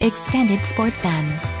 Extended Sport Fan